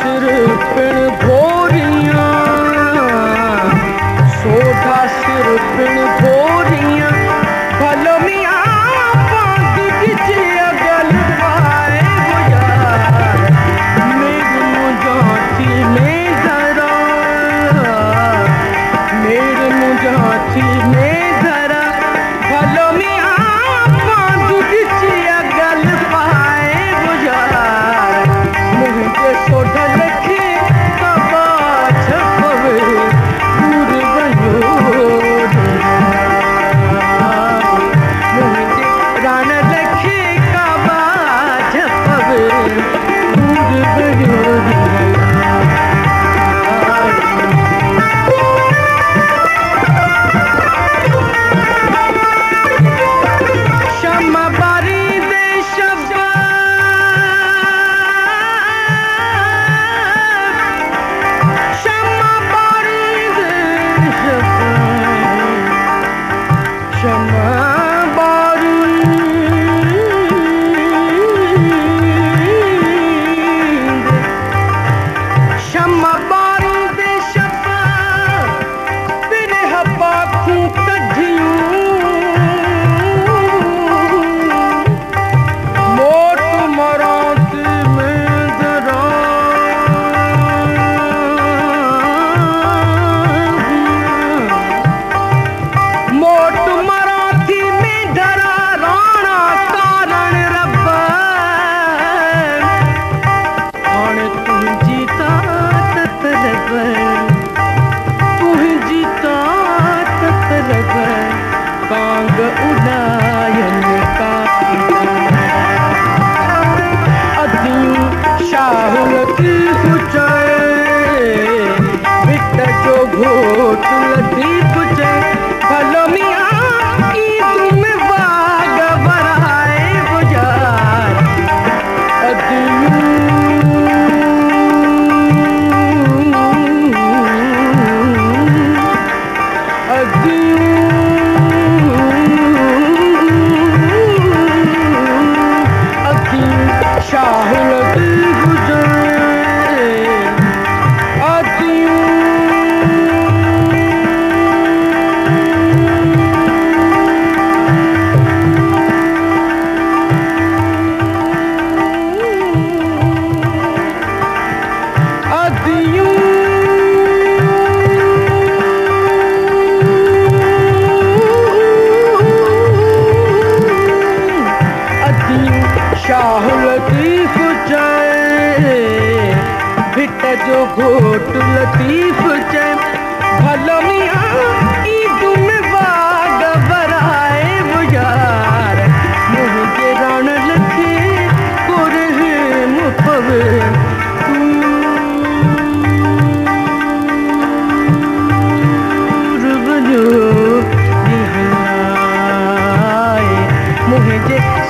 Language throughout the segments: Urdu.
through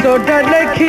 سوٹل لکھی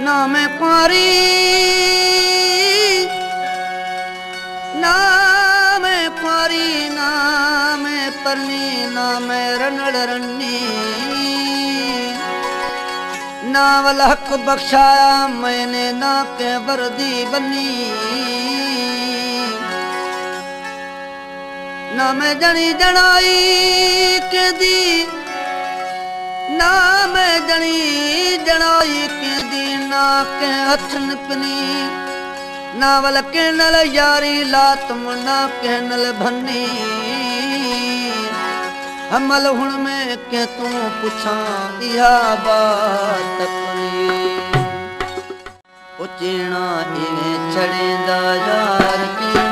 ਨਾ ਨਾਮ ਪਰੀ ਨਾਮ ਪਰੀ ਮੈਂ ਪਰਨੀ ਨਾ ਮੈਂ ਰਣੜ ਰਣੀ ਨਾਮ ਲਹਕ ਬਖਸ਼ਾਇਆ ਮੈਨੇ ਨਾ ਕੇ ਵਰਦੀ ਨਾ ਮੈਂ ਜਣੀ ਜਣਾਈ ਕਦੀ نام جنی جنائی کے کے کے کے دینا پنی ناول نل نل یاری بھنی حمل ہن میں پچھاں دیا بات اپنی چیڑا چڑے دا یار کی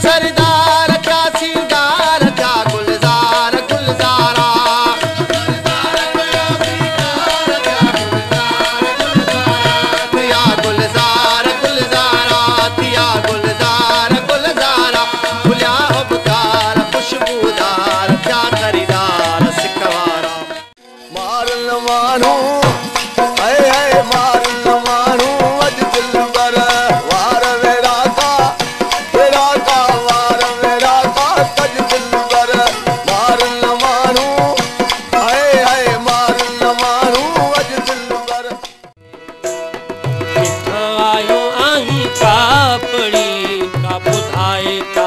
سردار جت پہ آئے کر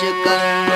ਸ਼ਕਰ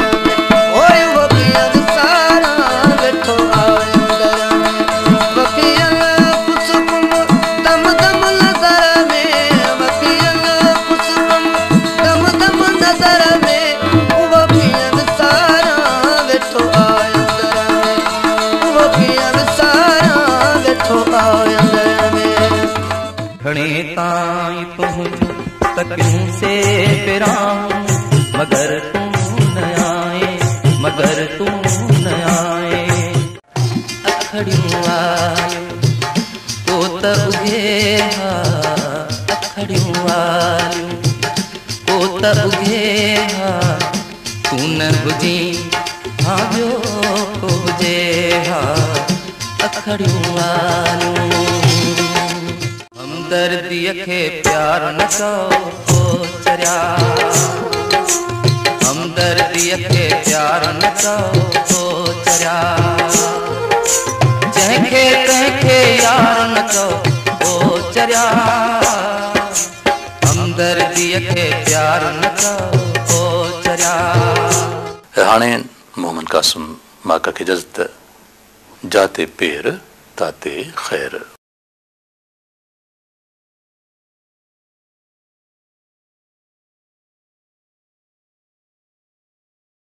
سے رام مگر مگر کن آئے آئی پوتل گے ہا اکھڑ گے ہا سون بجی آجے ہا اکھڑیوں آلوں ہم دردی اکھے پیار نکو ہو چریا ہم دردی اکھے پیار نکو ہو چریا جہنکے تہنکے یار نکو ہو چریا ہم دردی اکھے پیار نکو ہو چریا ہانین مومن قاسم ماکہ کے جزت ہے ਜਾਤੇ ਭੇਰ ਤਾਤੇ ਖੈਰ